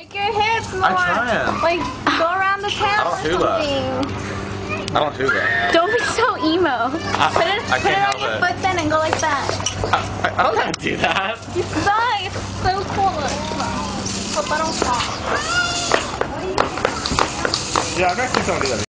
Shake your hips more. I'm trying. Like, go around the town I don't or do that. something. I don't do that. Don't be so emo. I- put it, I put it can't on your it. foot then and go like that. I, I, I don't know how to do that. You suck. It's so cool. Hope I don't fall. Yeah, I've actually gonna do that.